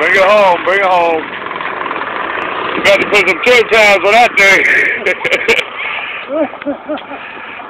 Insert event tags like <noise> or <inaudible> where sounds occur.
Bring it home. Bring it home. You got to put some church times on that thing. <laughs>